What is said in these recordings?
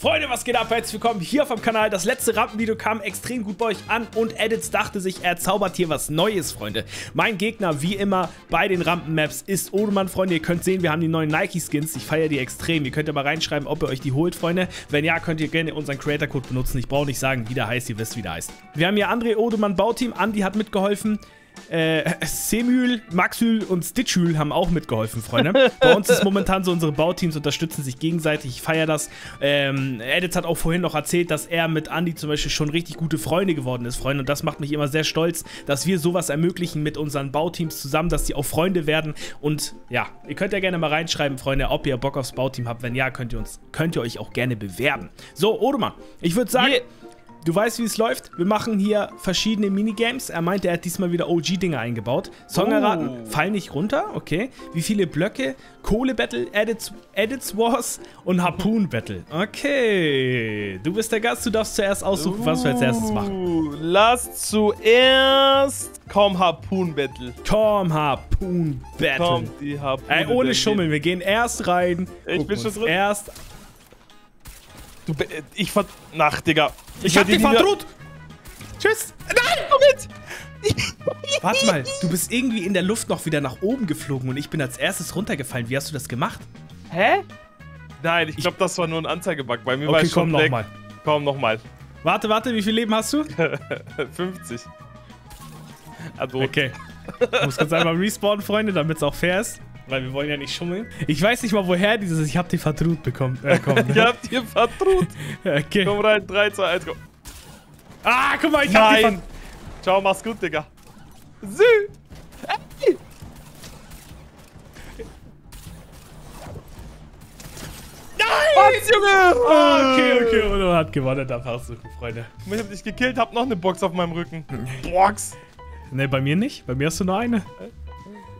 Freunde, was geht ab? Herzlich willkommen hier auf dem Kanal. Das letzte Rampenvideo kam extrem gut bei euch an und Edits dachte sich, er zaubert hier was Neues, Freunde. Mein Gegner, wie immer, bei den Rampenmaps ist Odemann, Freunde. Ihr könnt sehen, wir haben die neuen Nike-Skins. Ich feiere die extrem. Ihr könnt mal reinschreiben, ob ihr euch die holt, Freunde. Wenn ja, könnt ihr gerne unseren Creator-Code benutzen. Ich brauche nicht sagen, wie der heißt. Ihr wisst, wie der heißt. Wir haben hier André Odemann Bauteam. Andi hat mitgeholfen. Äh, Semül, Maxül und Stitchül haben auch mitgeholfen, Freunde. Bei uns ist momentan so, unsere Bauteams unterstützen sich gegenseitig. Ich feiere das. Ähm, Edits hat auch vorhin noch erzählt, dass er mit Andy zum Beispiel schon richtig gute Freunde geworden ist, Freunde. Und das macht mich immer sehr stolz, dass wir sowas ermöglichen mit unseren Bauteams zusammen, dass die auch Freunde werden. Und ja, ihr könnt ja gerne mal reinschreiben, Freunde, ob ihr Bock aufs Bauteam habt. Wenn ja, könnt ihr, uns, könnt ihr euch auch gerne bewerben. So, Odemann, ich würde sagen... Yeah. Du weißt, wie es läuft. Wir machen hier verschiedene Minigames. Er meinte, er hat diesmal wieder OG-Dinge eingebaut. Song erraten, oh. fall nicht runter, okay. Wie viele Blöcke? Kohle-Battle, Edits, Edits Wars und Harpoon-Battle. Okay. Du bist der Gast, du darfst zuerst aussuchen, uh, was wir als erstes machen. Lass zuerst Komm Harpoon-Battle. Komm Harpoon-Battle. Komm, die Harpoon. Ey, ohne Schummeln, wir gehen erst rein. Ich bin schon drin. Erst Du, ich ver... Nach, Digga. Ich, ich hab dich verdroht. Tschüss. Nein, komm mit. Warte mal, du bist irgendwie in der Luft noch wieder nach oben geflogen und ich bin als erstes runtergefallen. Wie hast du das gemacht? Hä? Nein, ich glaube, das war nur ein Anzeigebug. Bei mir okay, war ich schon komm nochmal. Komm, nochmal. Warte, warte, wie viel Leben hast du? 50. Also. Okay. Ich muss kurz einmal respawnen, Freunde, damit es auch fair ist. Weil wir wollen ja nicht schummeln. Ich weiß nicht mal, woher dieses Ich hab die vertrut bekommen. Äh, kommt, ne? ich hab die vertrut. okay. Komm rein, 3, 2, 1, komm. Ah, guck mal, ich Nein. hab die vertrut. Ciao, mach's gut, Digga. Sü. Ey. Nein! Was, Junge? Oh, okay, okay, und er hat gewonnen, da du, Freunde. Ich hab dich gekillt, hab noch eine Box auf meinem Rücken. Box. Ne, bei mir nicht. Bei mir hast du nur eine.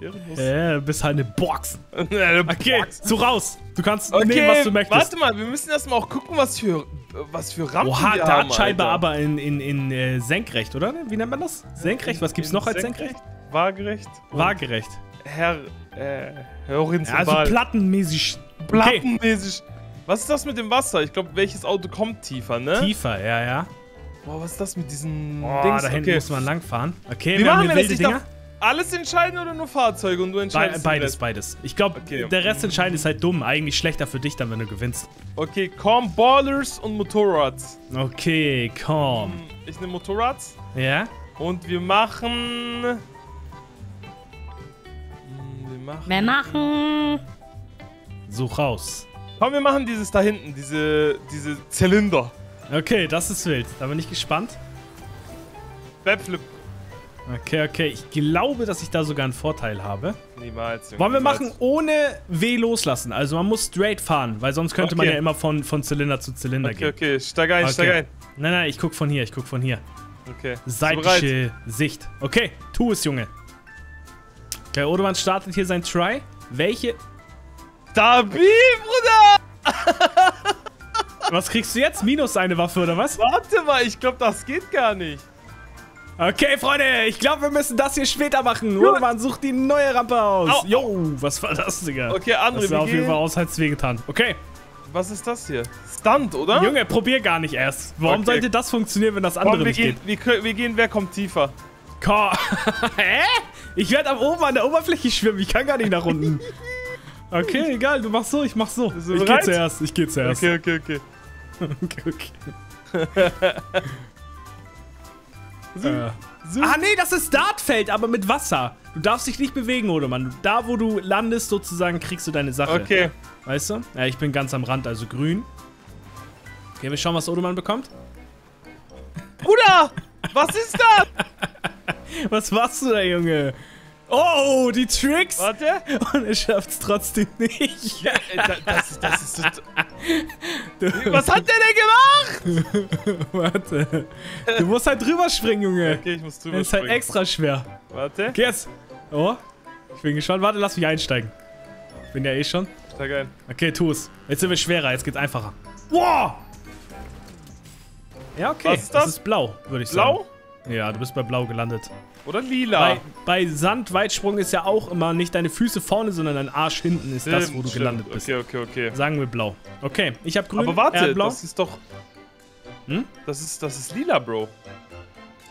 Ja, du bist halt eine Box. eine okay, Box. so raus. Du kannst okay, nehmen, was du möchtest. Warte mal, wir müssen erstmal auch gucken, was für, was für Rampen Oha, wir haben, Dartscheibe aber in, in, in äh, senkrecht, oder? Wie nennt man das? Senkrecht? Was gibt's in noch als senkrecht? senkrecht? Waagerecht. Waagerecht. Herr, äh, horizontal. Ja, also plattenmäßig. Plattenmäßig. Okay. Was ist das mit dem Wasser? Ich glaube, welches Auto kommt tiefer, ne? Tiefer, ja, ja. Boah, was ist das mit diesen Boah, Dings? da hinten okay. muss man langfahren. Okay, Wie wir haben hier wilde Dinger alles entscheiden oder nur Fahrzeuge und du entscheidest? Be beides, beides. Ich glaube, okay. der Rest entscheiden ist halt dumm. Eigentlich schlechter für dich dann, wenn du gewinnst. Okay, komm, Ballers und Motorrads. Okay, komm. Ich nehme Motorrads. Ja. Und wir machen... Hm, wir machen... Wir machen... Such raus. Komm, wir machen dieses da hinten, diese, diese Zylinder. Okay, das ist wild. Da bin ich gespannt. Backflip. Okay, okay. Ich glaube, dass ich da sogar einen Vorteil habe. Niemals. Junge, Wollen wir niemals. machen ohne W loslassen? Also man muss straight fahren, weil sonst könnte okay. man ja immer von, von Zylinder zu Zylinder okay, gehen. Okay, okay. Steig ein, okay. steig ein. Nein, nein, ich guck von hier, ich guck von hier. Okay. Seitliche Sicht. Okay, tu es, Junge. Okay, Odovan startet hier sein Try. Welche... Stabil, Bruder! was kriegst du jetzt? Minus eine Waffe, oder was? Warte mal, ich glaube, das geht gar nicht. Okay, Freunde, ich glaube, wir müssen das hier später machen. Roman sucht die neue Rampe aus. Au, Jo, was war das, Digga? Okay, André, Das sah auf jeden Fall aus, als wehgetan. Okay. Was ist das hier? Stunt, oder? Junge, probier gar nicht erst. Warum okay. sollte das funktionieren, wenn das andere Komm, nicht gehen, geht? Wir, wir gehen, wer kommt tiefer? Komm. Hä? Ich werde am oben an der Oberfläche schwimmen. Ich kann gar nicht nach unten. Okay, egal. Du machst so, ich mach so. Ich geh zuerst. Ich geh zuerst. Okay, okay, okay. okay, okay. So. Äh. So. Ah, nee, das ist Startfeld, aber mit Wasser. Du darfst dich nicht bewegen, oder Mann? Da, wo du landest, sozusagen, kriegst du deine Sache. Okay. Weißt du? Ja, ich bin ganz am Rand, also grün. Okay, wir schauen, was Odoman bekommt. Bruder! Was ist das? was machst du da, Junge? Oh, die Tricks! Warte. Und er schafft es trotzdem nicht. Ja, das, das ist so... Was hat der denn gemacht? Warte. Du musst halt drüber springen, Junge. Okay, ich muss drüber springen. Das ist halt extra schwer. Warte. Okay, jetzt. Oh. Ich bin gespannt. Warte, lass mich einsteigen. Bin ja eh schon. Steig ein. Okay, tu es. Jetzt sind wir schwerer. Jetzt geht's einfacher. Wow! Ja, okay. Was ist das? Das ist blau, würde ich blau? sagen. Ja, du bist bei blau gelandet. Oder lila. Bei, bei Sandweitsprung ist ja auch immer nicht deine Füße vorne, sondern dein Arsch hinten ist das, wo du Stimmt, gelandet bist. Okay, okay, okay. Sagen wir blau. Okay, ich habe grün, Aber er warte, hat blau. das ist doch... Hm? Das ist, das ist lila, Bro.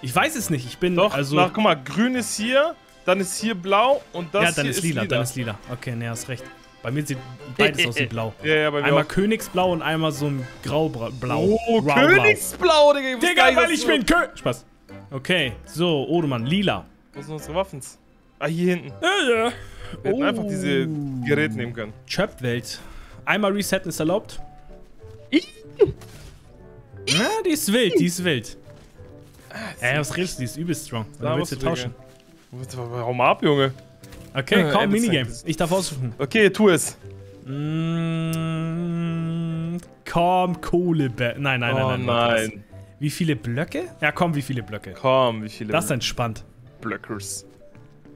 Ich weiß es nicht, ich bin Doch, also... na, guck mal, grün ist hier, dann ist hier blau und das ja, dann hier ist lila, dann ist lila. Okay, ne, hast recht. Bei mir sieht beides aus wie blau. Ja, ja, bei mir Einmal auch. Königsblau und einmal so ein Graublau. Oh, Königsblau, Digga. Digga, weil ich bin Kö... Spaß. Okay, so, Odemann, lila. Wo sind unsere Waffens? Ah, hier hinten. Ja, ja. Wir hätten einfach diese Oh. Geräte nehmen können. Chöp-Welt. Einmal resetten ist erlaubt. Ja, die ist wild, die ist wild. Ey, was redest du? Die ist übelst strong. Da Oder willst du tauschen? Hau mal ab, Junge. Okay, Äh, komm, Edison Minigame. Ich darf aussuchen. Okay, tu es. Mm, komm, Kohle. Nein, nein, nein, oh nein. nein. Wie viele Blöcke? Ja, komm, wie viele Blöcke? Komm, wie viele Das ist entspannt. Blöckers.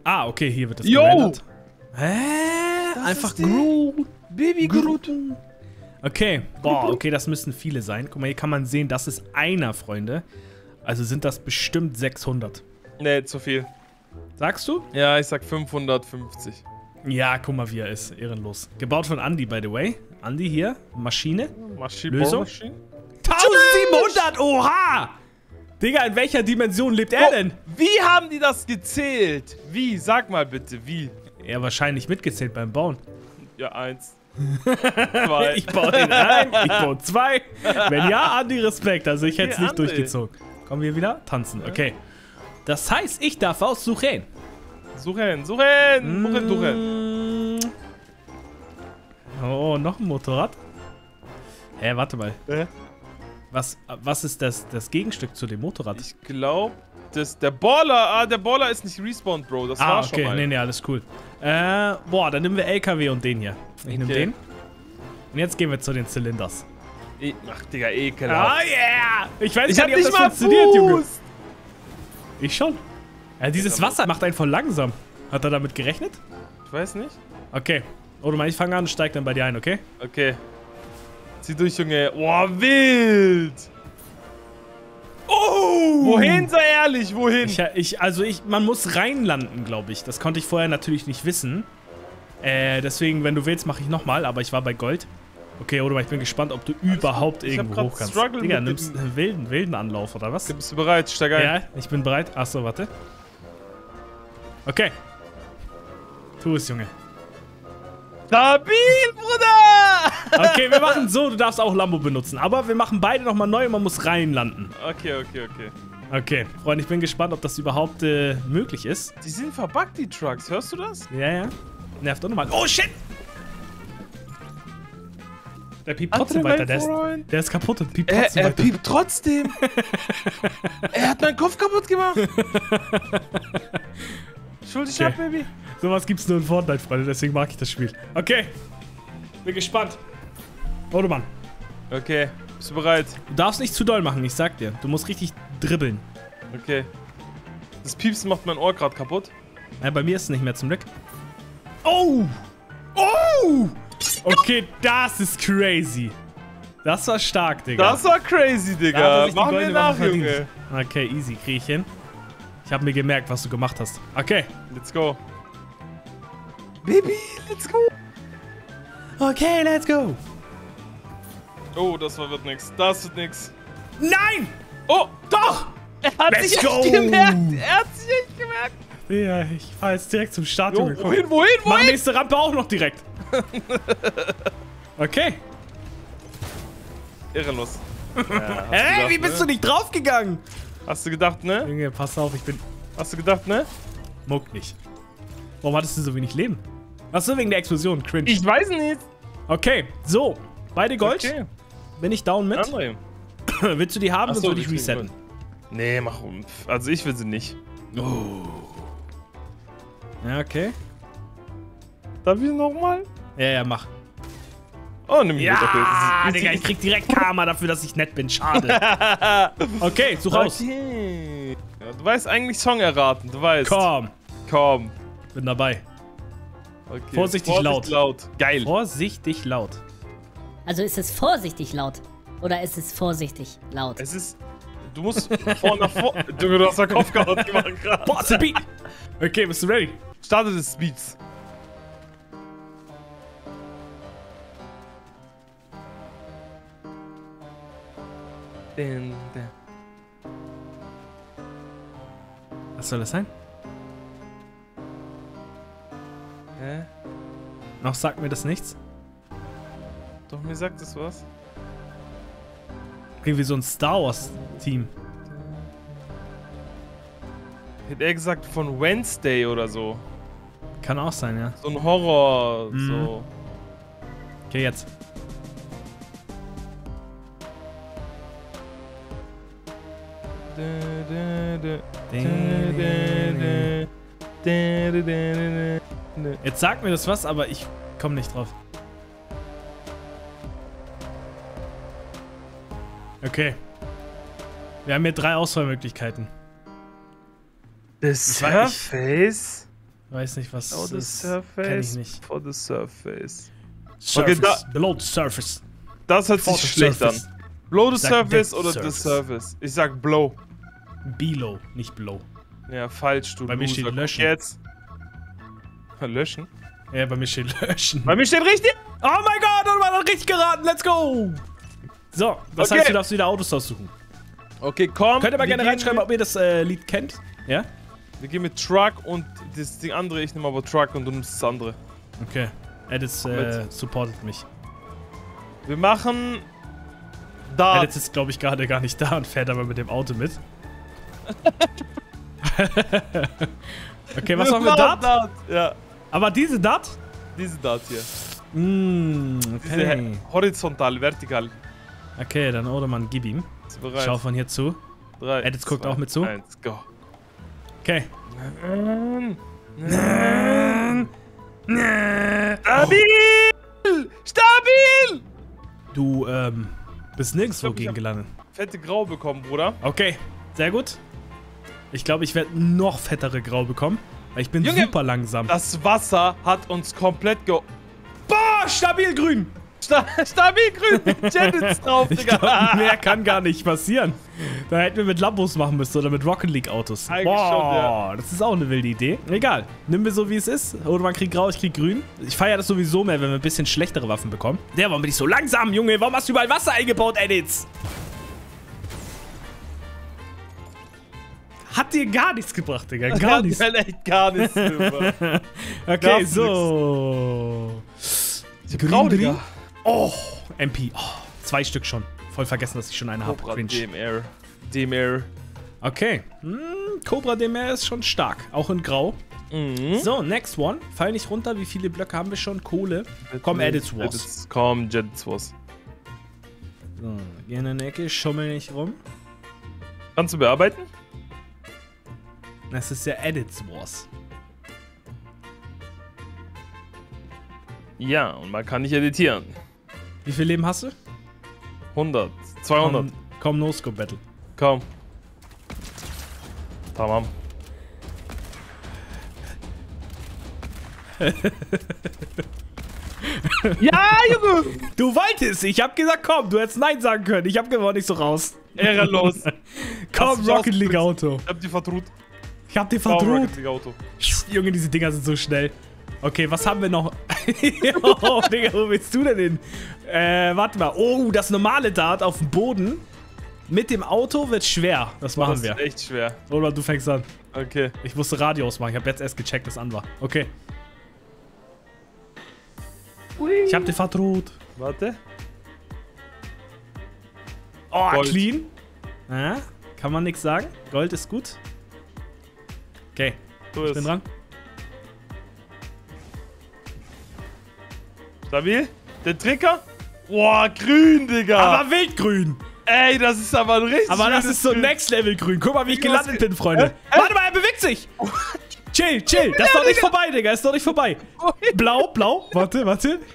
Ah, okay, hier wird das Yo! gerendert. Hä? Einfach ist der- Groot. Baby Groot. Okay, boah, okay, das müssen viele sein. Guck mal, hier kann man sehen, das ist einer, Freunde. Also sind das bestimmt 600. Nee, zu viel. Sagst du? Ja, ich sag 550. Ja, guck mal, wie er ist. Ehrenlos. Gebaut von Andy, by the way. Andy hier, Maschine. Maschine, Lösung? Bohrmaschine? 1700, oha! Digga, in welcher Dimension lebt er Oh, denn? Wie haben die das gezählt? Wie? Sag mal bitte, wie? Er wahrscheinlich mitgezählt beim Bauen. Ja, eins. Zwei. Ich baue den ein, ich baue zwei. Wenn ja, Andi, Respekt. Also ich hätte es nicht Andi. durchgezogen. Kommen wir wieder? Tanzen, okay. Das heißt, ich darf aussuchen. Suchen, suchen, suchen, suchen. Mm. Oh, noch ein Motorrad? Hä, warte mal. Hä? Was, was ist das, das Gegenstück zu dem Motorrad? Ich glaube, der Baller, ah, der Baller ist nicht respawned, Bro. Das ah, war schon okay. mal. Nee, nee, alles cool. Äh, boah, dann nehmen wir LKW und den hier. Ich nehme Okay. den. Und jetzt gehen wir zu den Zylinders. E Ach, Digga, ekelhaft. Ah, yeah! Ich weiß ich gar nicht, ob das mal funktioniert, Junge. Fuß. Ich schon. Ja, dieses Ja, Wasser macht einen voll langsam. Hat er damit gerechnet? Ich weiß nicht. Okay. Oder mal, ich fange an und steig dann bei dir ein, okay? Okay. Zieh durch, Junge. Boah, wild. Oh! Wohin, sei ehrlich, wohin? Ich, ich, also ich, man muss reinlanden, glaube ich. Das konnte ich vorher natürlich nicht wissen. Äh, deswegen, wenn du willst, mache ich nochmal, aber ich war bei Gold. Okay, oder ich bin gespannt, ob du überhaupt Ich hab irgendwo hoch kannst. Digga, nimmst dem- einen wilden, wilden Anlauf, oder was? Bist du bereit? Steig ein. Ja, ich bin bereit. Achso, warte. Okay. Tu es, Junge. Stabil, Bruder! Okay, wir machen so, du darfst auch Lambo benutzen. Aber wir machen beide nochmal neu und man muss reinlanden. Okay, okay, okay. Okay, Freunde, ich bin gespannt, ob das überhaupt äh, möglich ist. Die sind verbuggt, die Trucks. Hörst du das? Ja, ja. Nervt auch nochmal. Oh, shit! Der piept trotzdem Andere weiter. Der ist, der ist kaputt und piept Er, trotzdem er weiter. piept trotzdem. er hat meinen Kopf kaputt gemacht. Schuldig Okay. ab, Baby. Sowas gibt's nur in Fortnite, Freunde, deswegen mag ich das Spiel. Okay. Bin gespannt. Oh, du Mann. Okay, bist du bereit? Du darfst nicht zu doll machen, ich sag dir. Du musst richtig dribbeln. Okay. Das Piepsen macht mein Ohr gerade kaputt. Ja, bei mir ist es nicht mehr zum Glück. Oh! Oh! Okay, das ist crazy. Das war stark, Digga. Das war crazy, Digga. die Machen wir nach. Junge. Okay, easy, krieg ich hin. Ich habe mir gemerkt, was du gemacht hast. Okay. Let's go. Baby, let's go. Okay, let's go. Oh, das war, wird nix. Das wird nix. Nein! Oh, Doch! er hat Let's sich go. echt gemerkt. Er hat sich echt gemerkt. Ja, ich fahr jetzt direkt zum Start, Jo. Komm. wohin, wohin, Mach wohin? nächste Rampe auch noch direkt. Okay. Ehrenlos. Ja, hast Ey, gedacht, wie bist ne? du nicht draufgegangen? Hast du gedacht, ne? Junge, pass auf, ich bin Hast du gedacht, ne? muck nicht. Warum hattest du so wenig Leben? Achso, wegen der Explosion. Cringe. Ich weiß nicht. okay, so. Beide Gold. Okay. Bin ich down mit? André. Willst du die haben, Achso, sonst würde ich resetten? Nee, mach um. Also ich will sie nicht. Ja, okay. Darf ich nochmal? Ja, ja, mach. Oh, nimm Ja. Okay. Digga, ich krieg direkt Karma dafür, dass ich nett bin. Schade. Okay, such raus. Okay. Ja, du weißt eigentlich Song erraten, du weißt. Komm, Komm. Bin dabei. Okay. Vorsichtig laut. laut. Geil. Vorsichtig laut. Also ist es vorsichtig laut? Oder ist es vorsichtig laut? Es ist Du musst vorne nach vorne. Junge, du hast den Kopf gehauen gemacht gerade. Boah, Beat. Okay, bist du ready? Starte des Speeds. Den, den. Was soll das sein? Hä? Noch sagt mir das nichts. Doch, mir sagt es was. Klingt wie so ein Star Wars Team. Hätte er gesagt von Wednesday oder so. Kann auch sein, ja. So ein Horror, Mhm. so. Okay, jetzt. Dä, dä, dä, dä, dä, dä, dä. Jetzt sagt mir das was, aber ich komme nicht drauf. Okay. Wir haben hier drei Auswahlmöglichkeiten. The. Surface? Weiß nicht, was Oh, the ist. Kenn ich Surface nicht. for the Surface. Surface. da- Below the surface. Das hört For sich schlecht surface. an. Blow the Surface oder surface. the Surface? Ich sag Blow. Below, nicht below. Ja, falsch, du Bei mir Loser. steht Guck löschen. Jetzt. Löschen? Ja, bei mir steht löschen. Bei mir steht richtig. Oh mein Gott, und man hat richtig geraten. Let's go. So, das Okay. heißt, du darfst wieder Autos aussuchen. Okay, komm. Könnt ihr mal gerne reinschreiben, ob ihr das äh, Lied kennt. Ja? Wir gehen mit Truck und das Ding andere. Ich nehme aber Truck und du nimmst das andere. Okay. Edits äh, supportet mich. Wir machen. Da. Edits ist, glaube ich, gerade gar nicht da und fährt aber mit dem Auto mit. okay, was machen wir? Dart? Ja, Aber diese Dart? diese Dart hier. Mm, Diese okay. horizontal, vertikal. Okay, dann Odermann, gib ihm. Bereit? schau von hier zu. Drei, Edits guckt auch mit zu? Eins, go. Okay. Stabil! Stabil! Du, ähm, bist nirgendwo glaub, gegen gelandet. Fette Grau bekommen, Bruder. Okay, sehr gut. Ich glaube, ich werde noch fettere Grau bekommen. Ich bin Junge, super langsam. Das Wasser hat uns komplett ge... Boah, stabil grün. Sta stabil grün mit Jennings drauf, Digga. glaube, mehr kann gar nicht passieren. Da hätten wir mit Lambos machen müssen oder mit Rocket League Autos. Eigentlich Boah, schon, ja. das ist auch eine wilde Idee. Egal, nimm wir so wie es ist. Oder man kriegt grau, ich krieg grün. Ich feiere das sowieso mehr, wenn wir ein bisschen schlechtere Waffen bekommen. Der, warum bin ich so langsam, Junge? Warum hast du überall Wasser eingebaut, Edits? Hat dir gar nichts gebracht, Digga. Gar Hat nichts. halt echt gar nichts drüber. Okay, Gar so. Grau, Digga. Oh, MP. Oh, zwei Stück schon. Voll vergessen, dass ich schon eine habe. Cringe. DMR. DMR. Okay. Hm, Cobra DMR ist schon stark. Auch in Grau. Mhm. So, next one. Fall nicht runter. Wie viele Blöcke haben wir schon? Kohle. Komm, Edits Wars. Komm, Edits Wars. So, geh in eine Ecke, schummel nicht rum. Kannst du bearbeiten? Das ist ja Edits Wars. Ja, und man kann nicht editieren. Wie viel Leben hast du? 100, 200. Komm, komm No-Scope Battle. Komm. Tamam. ja, Junge! Du wolltest! Ich hab gesagt, komm, du hättest Nein sagen können. Ich hab gewonnen, nicht so raus. Ehrenlos. Komm, dich Rocket League. Auto. Ich hab die vertrut. Ich hab Komm, verdroht. Auto. Junge, diese Dinger sind so schnell. Okay, was haben wir noch? oh, Digga, wo willst du denn hin? Äh, warte mal. Oh, das normale Dart auf dem Boden. Mit dem Auto wird schwer. Das machen das wir. ist echt schwer. Oder du fängst an. Okay. Ich musste Radio ausmachen. Ich habe jetzt erst gecheckt, dass an war. Okay. Ich hab dir verdroht. Warte. Oh, Gold. clean. Ja, kann man nichts sagen. Gold ist gut. Okay, Du ich bin dran. stabil. Der Trigger. Boah, grün, Digga. Aber wildgrün. Ey, das ist aber ein richtig Aber das ist so Grün. Next Level grün. Guck mal, wie ich gelandet ge- bin, Freunde. Hä? Warte mal, er bewegt sich. Chill, chill. Das ist doch nicht vorbei, Digga. Ist doch nicht vorbei. Blau, blau. Warte, warte.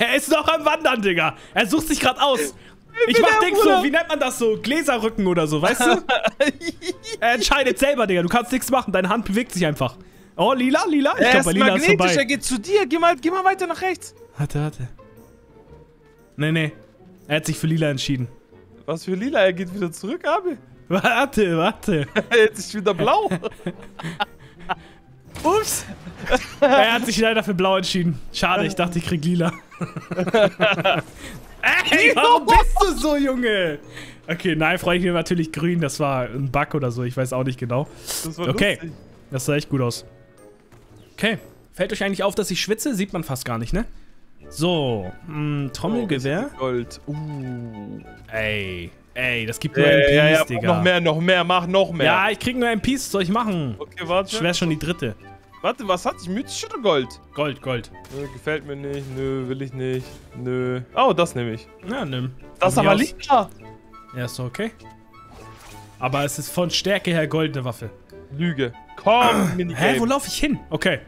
Er ist noch am Wandern, Digga. Er sucht sich gerade aus. Ich mach Dings so, wie nennt man das so? Gläserrücken oder so, weißt du? er entscheidet selber, Digga. Du kannst nichts machen. Deine Hand bewegt sich einfach. Oh, lila, lila? Ich Er glaube, ist bei lila ist magnetisch, er geht zu dir. Geh mal, geh mal weiter nach rechts. Warte, warte. Nee, nee. Er hat sich für lila entschieden. Was für lila? Er geht wieder zurück, Abi. Warte, warte. Jetzt ist wieder blau. Ups. er hat sich leider für blau entschieden. Schade, ich dachte, ich krieg lila. Ey, warum bist du so, Junge? Okay, nein, freue ich mir natürlich grün. Das war ein Bug oder so. Ich weiß auch nicht genau. Das Okay, lustig. das sah echt gut aus. Okay. Fällt euch eigentlich auf, dass ich schwitze? Sieht man fast gar nicht, ne? So, mh, Trommelgewehr. Oh, Gold. Uh. Ey, ey, das gibt nur Ja, MPs, ja, ja, Digga. noch mehr, noch mehr, mach noch mehr. Ja, ich krieg nur MPs, was soll ich machen? Okay, warte. Schwer schon die dritte. Warte, was hatte ich? Mythisch oder Gold? Gold, Gold. Nö, gefällt mir nicht. Nö, will ich nicht. Nö. Oh, das nehme ich. Na, nimm. Das ist aber lila. Ja, ist doch okay. Aber es ist von Stärke her goldene Waffe. Lüge. Komm, Minigame. Hä, wo laufe ich hin? Okay.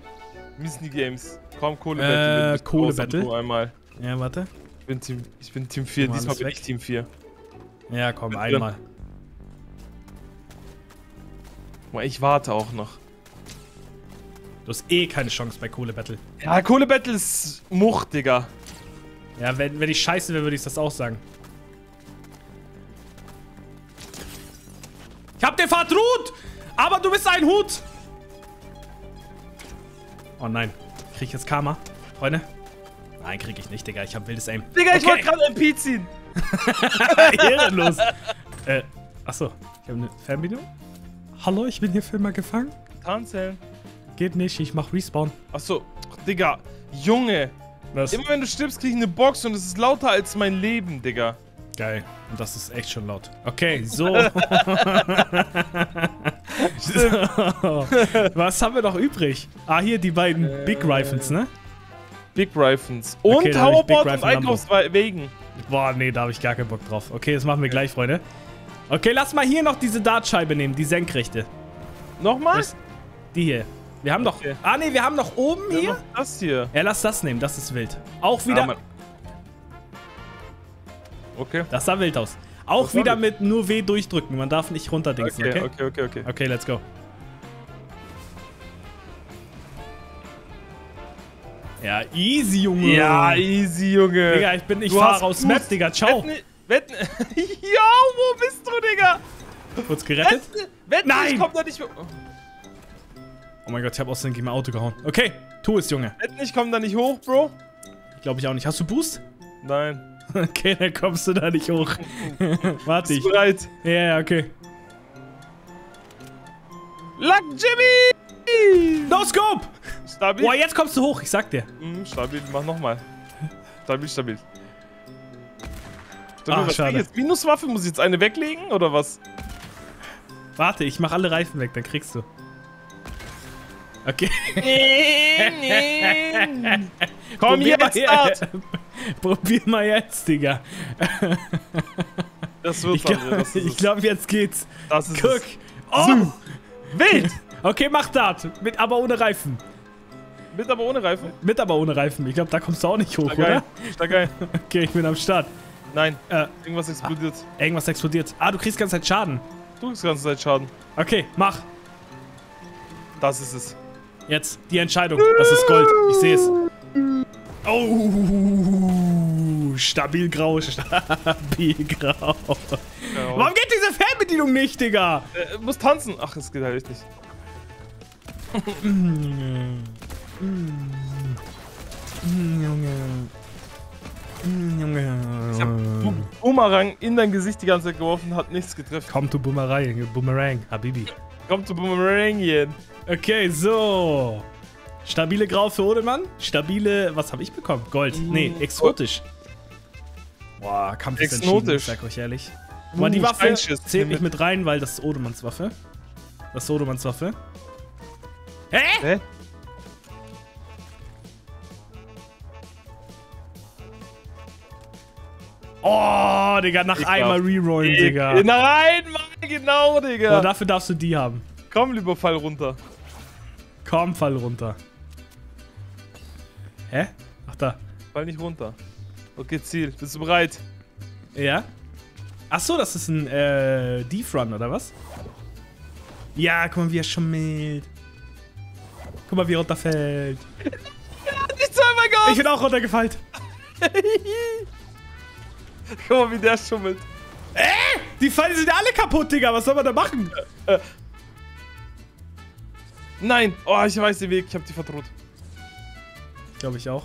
Mini-Games. Komm, Kohle Äh, Battle. mit Kohle Groß Battle. Intro Einmal. Ja, warte. Ich bin Team, ich bin Team 4. Mal Diesmal bin weg. ich Team 4. Ja, komm, Mit einmal. Mal, Ich warte auch noch. Du hast eh keine Chance bei Kohle Battle. Ja, Kohle Battle ist Mucht, Digga. Ja, wenn, wenn ich scheiße wäre, würde ich das auch sagen. Ich hab dir vertraut! Aber du bist ein Hut! Oh nein. Krieg ich jetzt Karma? Freunde? Nein, krieg ich nicht, Digga. Ich hab wildes Aim. Digga, ich Okay. wollte gerade MP ziehen. Ehrenlos. äh, achso. Ich habe eine Fernbedienung. Hallo, ich bin hier für immer gefangen. Tanzeln. Geht nicht, ich mach Respawn. Achso, Digga. Junge. Was? Immer wenn du stirbst, krieg ich eine Box und es ist lauter als mein Leben, Digga. Geil. Und das ist echt schon laut. Okay, so. so. Was haben wir noch übrig? Ah, hier die beiden Big Rifles, ne? Big Rifles. Und Okay, Hoverboard und. Einkaufswegen. Boah, nee, da habe ich gar keinen Bock drauf. Okay, das machen wir gleich, Freunde. Okay, lass mal hier noch diese Dartscheibe nehmen, die senkrechte. Nochmal? Das- Die hier. Wir haben doch. Okay. Ah, nee, wir haben noch oben Ja, hier. noch das hier. Ja, lass das nehmen, das ist wild. Auch wieder. Ah, okay. das sah wild aus. Auch sah wieder mit nur W durchdrücken. Man darf nicht runterdingsen, Okay, okay? okay, okay, okay. Okay, let's go. Ja, easy, Junge. Ja, easy, Junge. Digga, ich bin, ich Du fahre aus. Map, Digga. Ciao. Wetten, wetten. ja, wo bist du, Digga? Kurz gerettet. Wetten, wetten Nein. ich komm da nicht. Oh mein Gott, ich habe aus dem gegen mein Auto gehauen. Okay, tu es, Junge. Wetten, ich komm da nicht hoch, Bro. Glaube ich auch nicht. Hast du Boost? Nein. Okay, dann kommst du da nicht hoch. Warte Bist ich. du bereit? Ja, ja, okay. Luck Jimmy! No Scope! Stabil. Boah, jetzt kommst du hoch, ich sag dir. Mhm, stabil, mach nochmal. Stabil, stabil. Stabil, Ah, was schade. jetzt? Minuswaffe? Muss ich jetzt eine weglegen oder was? Warte, ich mach alle Reifen weg, dann kriegst du. Okay. Komm jetzt, mal Start! Probier mal jetzt, Digga. Das wird Ich glaube, das glaub, jetzt geht's. das ist Guck. es. Oh! Wild! Okay, mach Dart. Mit aber ohne Reifen. Mit aber ohne Reifen. Mit aber ohne Reifen. Ich glaube, da kommst du auch nicht hoch, Stark geil. oder? Stark geil. Okay, ich bin am Start. Nein, Äh, irgendwas explodiert. irgendwas explodiert. Ah, du kriegst die ganze Zeit Schaden. Du kriegst die ganze Zeit Schaden. Okay, mach. Das ist es. Jetzt, die Entscheidung. Das ist Gold. Ich sehe es. Oh, stabil grau, stabil grau. Warum geht diese Fernbedienung nicht, Digga? Äh, muss tanzen. Ach, es geht halt nicht. Junge. Junge. Ich hab Bu- Boomerang in dein Gesicht die ganze Zeit geworfen, hat nichts getroffen. Komm, du Boomerang, Boomerang, Habibi. Komm zu Boomerangien. Okay, so. Stabile Grau für Odemann. Stabile, was habe ich bekommen? Gold. Nee, exotisch. Boah, Kampf ist Exotisch. ich sag euch ehrlich. Guck mal, die Uh, Waffe zählt nicht mit rein, weil das ist Odemanns Waffe. Das ist Odemanns Waffe. Hä? Hä? Oh, Digga, nach Ich einmal rerollen, Digga. Nein, Mann, genau, Aber Digga. dafür darfst du die haben. Komm, lieber Fall runter. Komm, fall runter. Hä? Ach da. Fall nicht runter. Okay, Ziel. Bist du bereit? Ja? Ach so, das ist ein äh, Deef-Run, oder was? Ja, guck mal, wie er schummelt. Guck mal, wie er runterfällt. Nicht zweimal Ich bin auch runtergefallen. Guck mal, wie der schummelt. Äh? Die Pfeile sind alle kaputt, Digga. Was soll man da machen? Äh. Nein. Oh, ich weiß den Weg. Ich hab die vertraut. Glaube ich auch.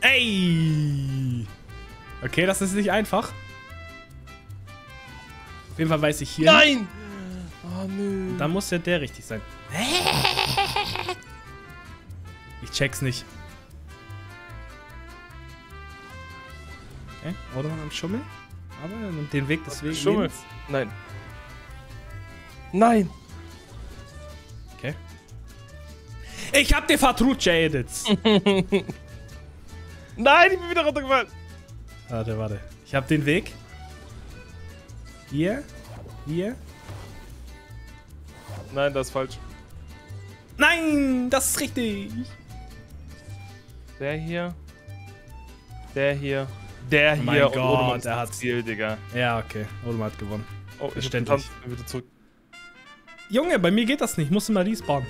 Ey! Okay, das ist nicht einfach. Auf jeden Fall weiß ich hier. Nein! Oh, nö. Dann muss ja der richtig sein. Ich check's nicht. Okay, Automann am Schummeln. Er nimmt den Weg des Weges. Schummel. Nein. Nein! Okay. Ich hab dir vertraut, Edits. Nein, ich bin wieder runtergefallen. Warte, warte. Ich hab den Weg. Hier. Hier. Nein, das ist falsch. Nein, das ist richtig. Der hier. Der hier. Der Oh hier. mein und Gott, der hat's. Ziel, Digga. Ja, okay. Olma hat gewonnen. Oh, ich. Bin wieder zurück. Junge, bei mir geht das nicht. Ich muss immer respawnen.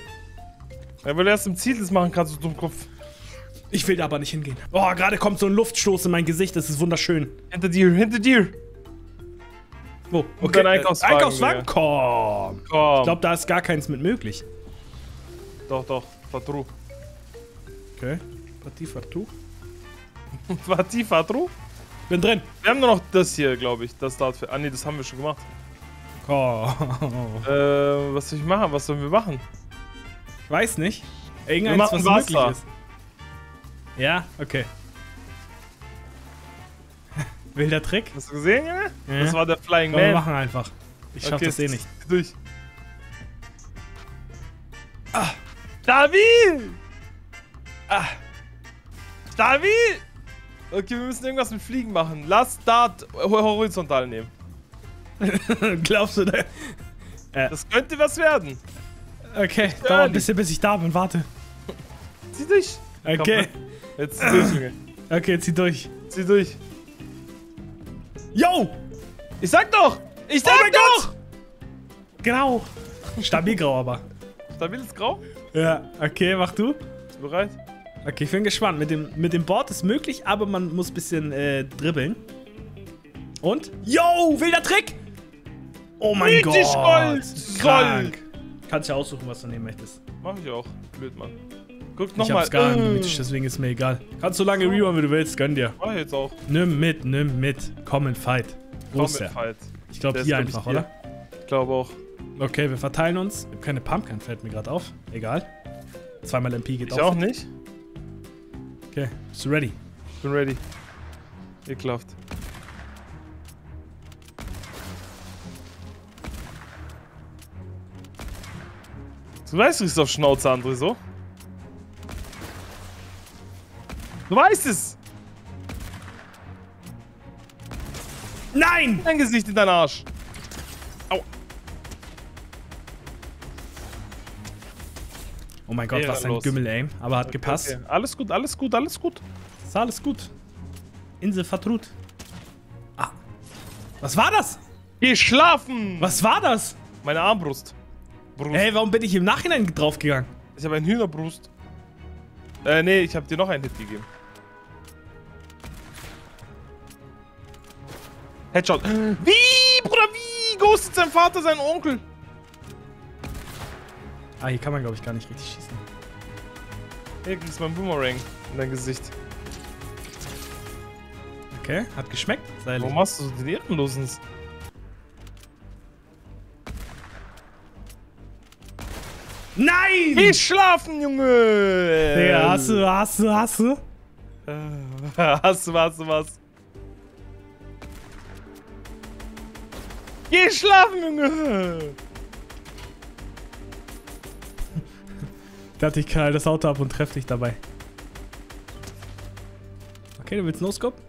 Ja, weil du erst im Ziel das machen kannst, du Dummkopf. Ich will da aber nicht hingehen. Oh, gerade kommt so ein Luftstoß in mein Gesicht. Das ist wunderschön. Hinter dir, hinter dir. Wo? Und dein Einkaufswagen, Einkaufswagen? Komm. Komm. Ich glaube, da ist gar keins mit möglich. Doch, doch. Fatru. Okay. Partie Fartu. Fatih, Fatru? Bin drin. Wir haben nur noch das hier, glaube ich. Das Start für. Ah, nee, das haben wir schon gemacht. Komm. Äh, was soll ich machen? Was sollen wir machen? Ich weiß nicht. Irgendeins, Wir was machen möglich Wasser. ist. Ja, okay. Wilder Trick. Hast du gesehen, Junge? Ja. Das war der Flying Komm, wir Man. machen einfach. Ich schaff Okay, das eh nicht. Durch. Ah. David! Ah. David! Okay, wir müssen irgendwas mit Fliegen machen. Lass Dart horizontal nehmen. Glaubst du da? Das könnte was werden. Okay, dauert ein bisschen, bis ich da bin. Warte. Zieh durch. Okay. Komm, jetzt zieh durch, Junge. Okay, zieh durch. Zieh durch. Yo! Ich sag doch! Ich sag Oh mein doch! Grau. Stabil grau aber. Stabiles Grau? Ja, okay, mach du. Bist du bereit? Okay, ich bin gespannt. Mit dem, mit dem Board ist möglich, aber man muss ein bisschen äh, dribbeln. Und? Yo, wilder Trick! Oh mein Richtig Gott! Gold! Krank. Kannst ja aussuchen, was du nehmen möchtest. Mach ich auch. Blöd, Mann. Guck Ich nochmal. hab's gar nicht mythisch, deswegen ist mir egal. Kannst so lange rewarden, wie du willst, gönn dir. Mach ich jetzt auch. Nimm mit, nimm mit. Komm in Fight. Wo Komm der? Fight. Ich glaube hier glaub ich, einfach, hier. oder? Ich glaube auch. Okay, wir verteilen uns. Ich hab keine Pumpkin, fällt mir gerade auf. Egal. Zweimal MP geht Ich auf. auch nicht. Okay, bist du ready? Ich bin ready. Ekelhaft. Du weißt, du bist auf Schnauze, André, so? Du weißt es! Nein! Dein Gesicht in deinen Arsch! Oh mein Gott, was ein. Gümmel-Aim. Aber hat gepasst. Okay. Alles gut, alles gut, alles gut. Ist alles gut. Insel vertrut. Ah. Was war das? Geh schlafen! Was war das? Meine Armbrust. Brust. Ey, warum bin ich im Nachhinein draufgegangen? Ich habe eine Hühnerbrust. Äh, nee, ich habe dir noch einen Hit gegeben. Headshot. Wie, Bruder, wie? Ghostet sein Vater, sein Onkel. Ah, hier kann man, glaube ich, gar nicht richtig schießen. Hier kriegst du mein Boomerang in dein Gesicht. Okay, hat geschmeckt. Sei Warum machst du so den Ehrenlosen? Nein! Geh schlafen, Junge! Digga, hast du, hast du, hast du? Hast du, hast du was? Geh schlafen, Junge! Dachte, ich knall das Auto ab und treff dich dabei. Okay, du willst No-Scope?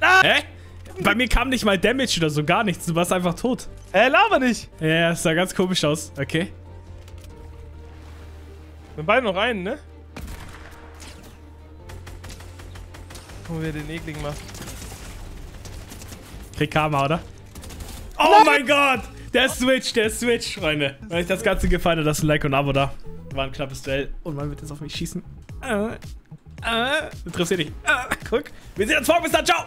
Ah! Hä? Bei mir kam nicht mal Damage oder so, gar nichts. Du warst einfach tot. Hä, laber nicht! Ja, das sah ganz komisch aus. Okay. Wir beide noch einen, ne? Guck mal, wer den ekligen macht. Krieg Karma, oder? Oh mein Gott! Der Switch, der Switch, Freunde. Wenn euch das Ganze gefallen hat, lasst ein Like und ein Abo da. war ein knappes Duell. Und man wird jetzt auf mich schießen. Äh, äh, hier nicht. Äh, guck. Wir sehen uns morgen. Bis dann. Ciao.